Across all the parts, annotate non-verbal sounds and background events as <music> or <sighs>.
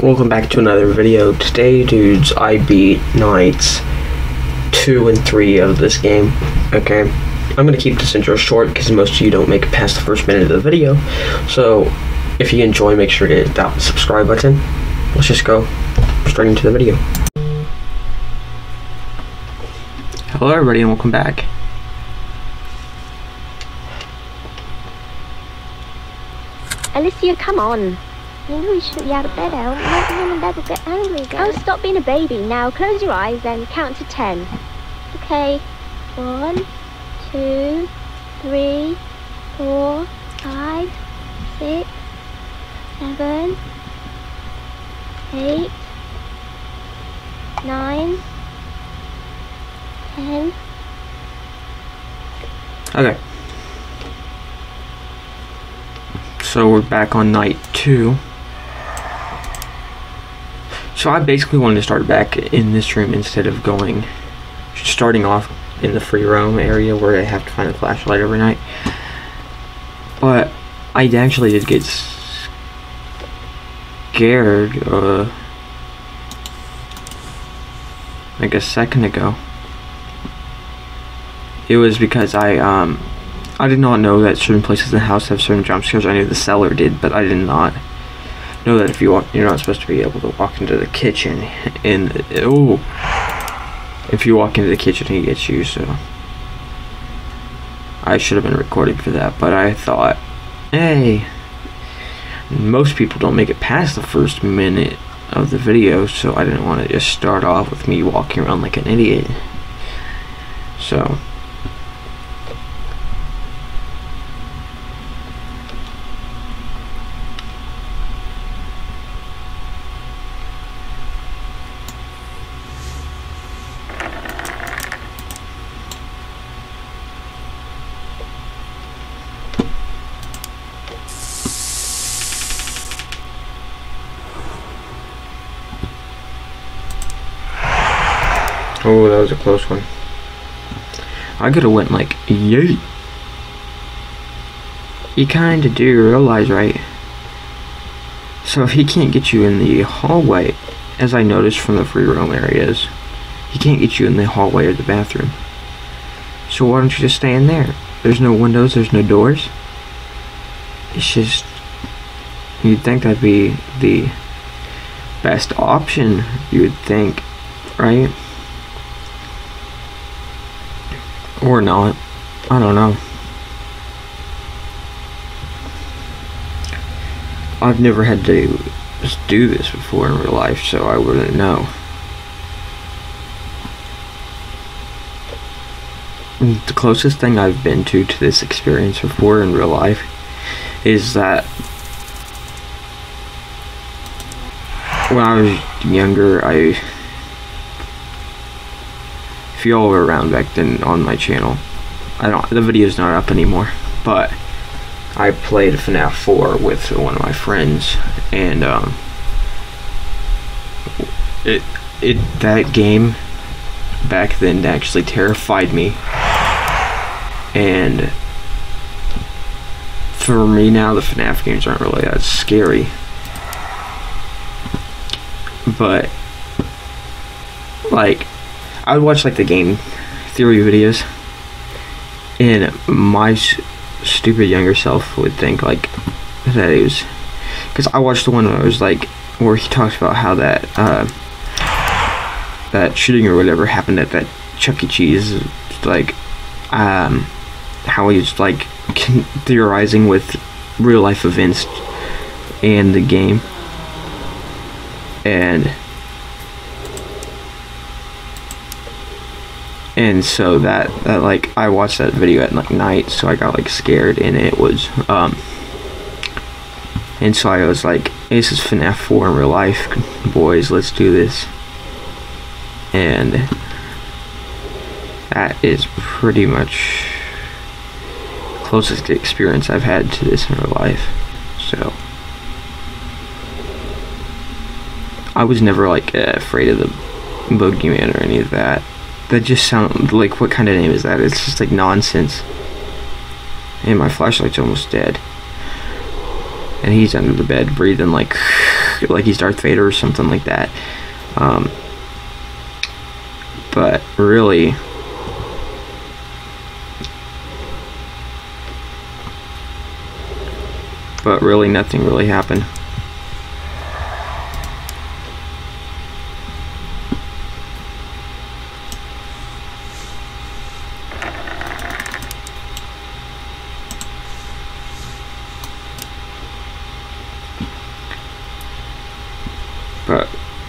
Welcome back to another video. Today, dudes, I beat nights two and three of this game. Okay, I'm gonna keep this intro short because most of you don't make it past the first minute of the video. So, if you enjoy, make sure to hit that subscribe button. Let's just go straight into the video. Hello, everybody, and welcome back. Alicia, come on. You know you shouldn't be out of bed, El. Maybe mum and dad will get angry again. Oh, stop being a baby. Now close your eyes and count to ten. Okay. One, two, three, four, five, six, seven, eight, nine, ten. Okay. So we're back on night two. So I basically wanted to start back in this room instead of going, starting off in the free roam area where I have to find a flashlight every night. But I actually did get scared, uh, like a second ago. It was because I, um, I did not know that certain places in the house have certain jump scares. I knew the cellar did, but I did not know that if you walk, you're not supposed to be able to walk into the kitchen. And oh, if you walk into the kitchen, he gets you. So I should have been recording for that, but I thought, hey, most people don't make it past the first minute of the video, so I didn't want to just start off with me walking around like an idiot. So. Oh, that was a close one. I could have went like, yay. You kinda do realize, right? So if he can't get you in the hallway, as I noticed from the free roam areas, he can't get you in the hallway or the bathroom. So why don't you just stay in there? There's no windows, there's no doors. It's just, you'd think that'd be the best option, you would think, right? Or not. I don't know. I've never had to do this before in real life, so I wouldn't know. The closest thing I've been to to this experience before in real life is that when I was younger, I if y'all were around back then on my channel, I don't. The video's not up anymore, but I played FNAF 4 with one of my friends, and um, it it that game back then actually terrified me, and for me now, the FNAF games aren't really that scary, but like I would watch like the game theory videos, and my stupid younger self would think like that it was because I watched the one where it was like where he talks about how that uh, that shooting or whatever happened at that Chuck E. Cheese, like um, how he's like theorizing with real life events and the game and and so that, that like I watched that video at like night so I got like scared and it was um and so I was like this is FNAF 4 in real life boys let's do this. And that is pretty much closest experience I've had to this in real life so. I was never like afraid of the boogeyman or any of that that just sound like what kind of name is that? It's just like nonsense. And my flashlight's almost dead. And he's under the bed breathing like <sighs> like he's Darth Vader or something like that. Um, but really, but really nothing really happened.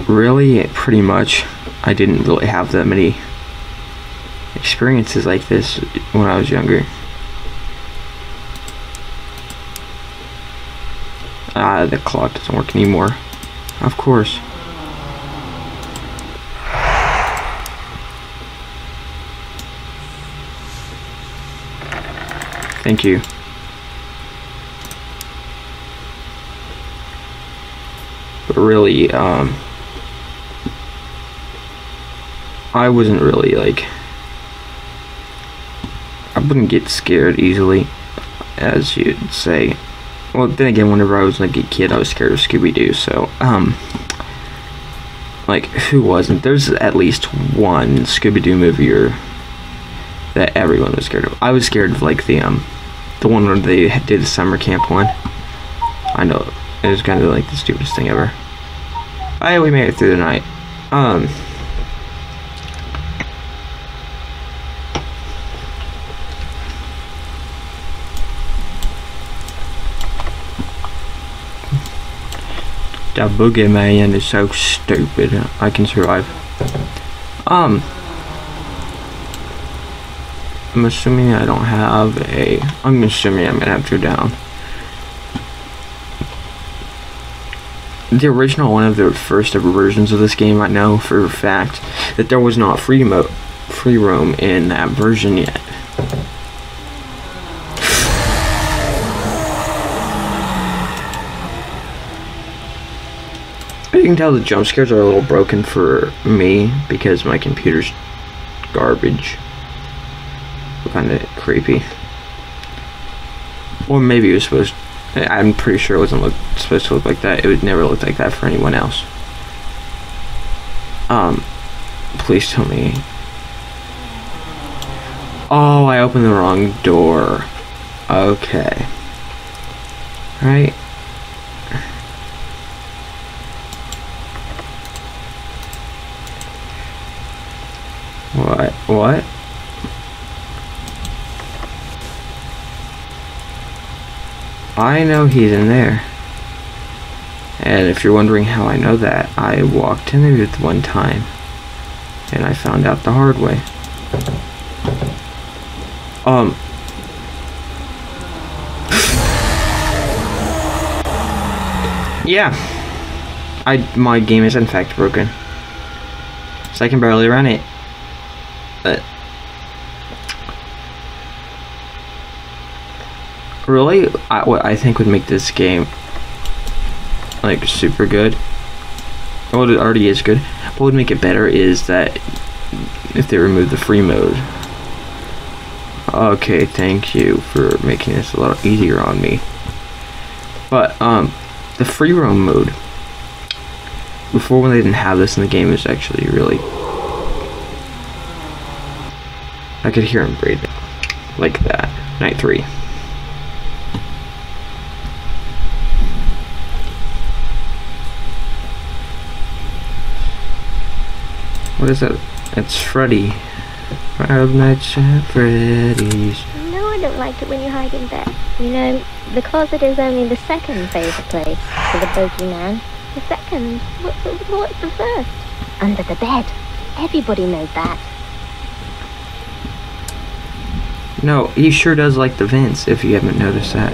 Really, pretty much, I didn't really have that many experiences like this when I was younger. Ah, the clock doesn't work anymore. Of course. Thank you. Really, um, I wasn't really like, I wouldn't get scared easily, as you'd say. Well, then again, whenever I was like a kid, I was scared of Scooby Doo. So, um, like, who wasn't? There's at least one Scooby Doo movie or that everyone was scared of. I was scared of like the um, the one where they did the summer camp one. I know it was kind of like the stupidest thing ever. Oh, we made it through the night. Um. That boogeyman is so stupid. I can survive. Um. I'm assuming I don't have a. I'm assuming I'm gonna have to down. The original one of the first ever versions of this game, I know for a fact that there was not free mo free roam in that version yet. You can tell the jump scares are a little broken for me because my computer's garbage. Kind of creepy. Or maybe it was supposed. I'm pretty sure it wasn't look, supposed to look like that. It would never look like that for anyone else. Um, please tell me. Oh, I opened the wrong door. Okay. Right. What? What? I know he's in there. And if you're wondering how I know that, I walked in there one time. And I found out the hard way. Um. yeah. I my game is in fact broken. So I can barely run it. But really I, what I think would make this game like super good well it already is good what would make it better is that if they remove the free mode. Okay thank you for making this a little easier on me. But um the free roam mode before when they didn't have this in the game is actually really I could hear him breathing like that night three What is that? It's Freddy. Nights at Freddy's. No, I don't like it when you hide in bed. You know, the closet is only the second favourite place for the bogeyman. The second? What, what's the first? Under the bed. Everybody knows that. No, he sure does like the vents, if you haven't noticed that.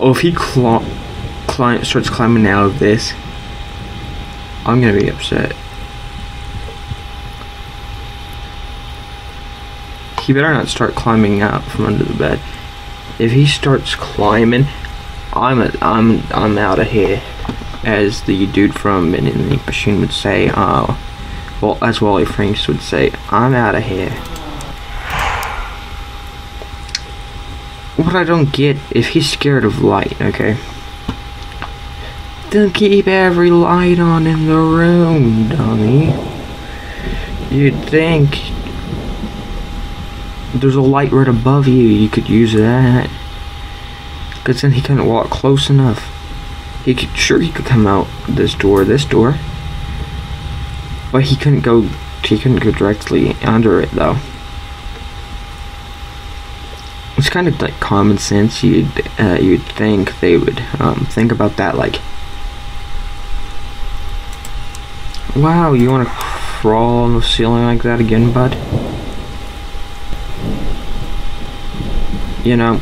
Oh, if he cl climb, starts climbing out of this, I'm gonna be upset. He better not start climbing out from under the bed. If he starts climbing, I'm a, I'm I'm out of here, as the dude from Men in the Machine would say. Uh, well, as Wally Franks would say, I'm out of here. What I don't get, if he's scared of light, okay? Then keep every light on in the room, dummy. You'd think there's a light right above you, you could use that. Cause then he couldn't walk close enough. He could sure he could come out this door, this door. But he couldn't go he couldn't go directly under it though. It's kind of like common sense. You'd uh, you'd think they would um, think about that. Like, wow, you want to crawl on the ceiling like that again, bud? You know.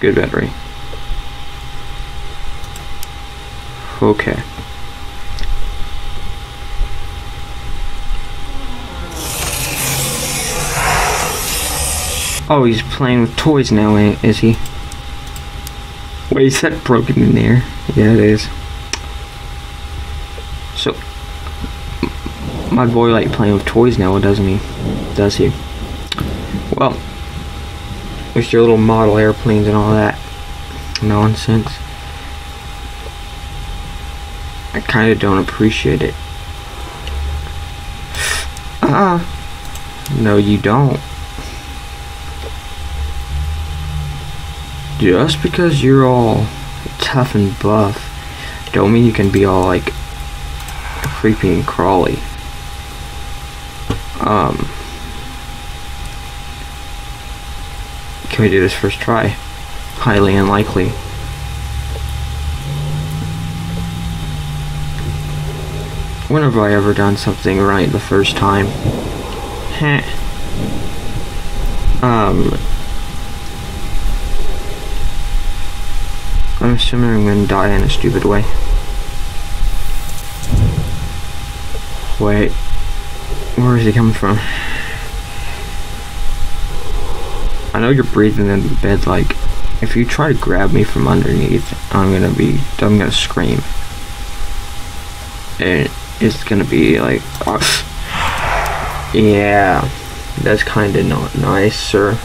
Good battery. Okay. Oh, he's playing with toys now, eh, is he? Wait, is that broken in there? Yeah, it is. So, my boy like playing with toys now, doesn't he? Does he? Well, with your little model airplanes and all that nonsense. I kind of don't appreciate it. Ah, uh, no, you don't. Just because you're all tough and buff, don't mean you can be all like creepy and crawly. Um, can we do this first try? Highly unlikely. When have I ever done something right the first time? Heh. Um. I'm assuming I'm gonna die in a stupid way. Wait. Where is he coming from? I know you're breathing in the bed like if you try to grab me from underneath, I'm gonna be I'm gonna scream. And it's gonna be like, <sighs> yeah, that's kind of not nice, sir.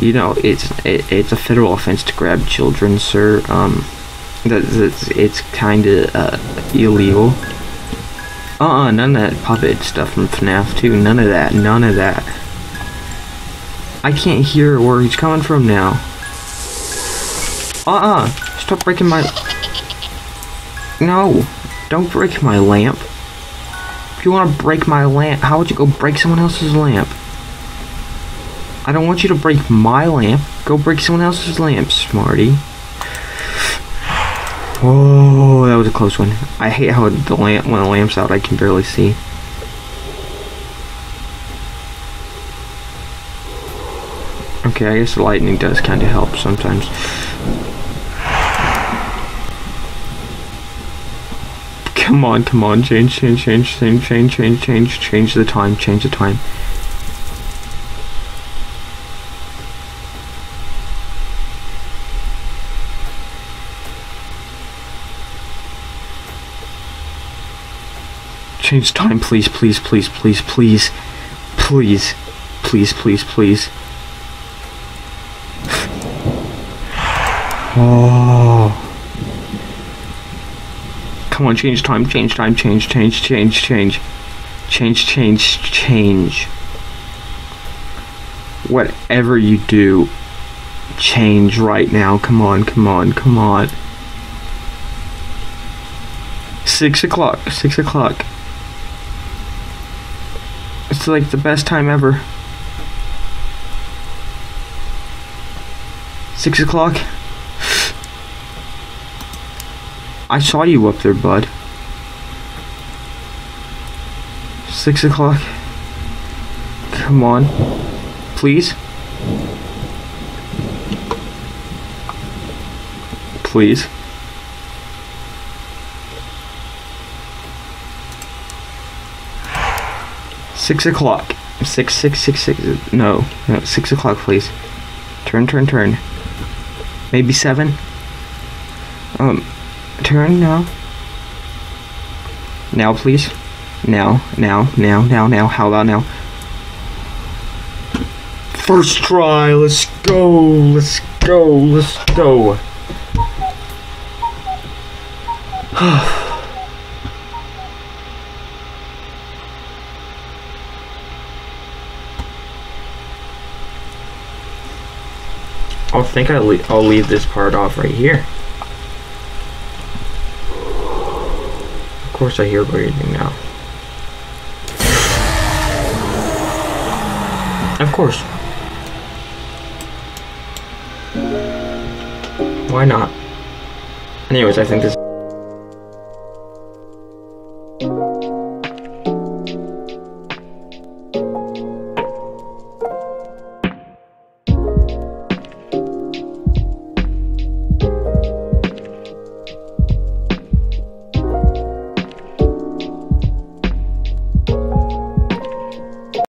You know, it's it, it's a federal offense to grab children, sir. Um, that's it's, it's kind of uh, illegal. Uh-uh, none of that puppet stuff from FNAF 2. None of that. None of that. I can't hear where he's coming from now. Uh-uh. Stop breaking my... No. Don't break my lamp. If you want to break my lamp, how would you go break someone else's lamp? I don't want you to break my lamp. Go break someone else's lamp, smarty. Oh, that was a close one. I hate how the lamp when the lamp's out I can barely see. Okay, I guess the lightning does kind of help sometimes. Come on, come on, change, change, change, change, change, change, change, change the time, change the time. Change time, please, please, please, please, please, please, please, please, please. <sighs> Oh. Come on, change time, change time, change, change, change, change. Change, change, change. Whatever you do, change right now. Come on, come on, come on. Six o'clock, six o'clock. Like the best time ever. Six o'clock. I saw you up there, bud. Six o'clock. Come on. Please. Please. Six o'clock. Six, six, six, six. No, no, six o'clock, please. Turn, turn, turn. Maybe seven. Um, turn now. Now, please. Now, now, now, now, now. How about now? First try. Let's go. Let's go. Let's go. <sighs> I think I le- I'll leave this part off right here. Of course, I hear breathing now. Of course. Why not? Anyways, I think this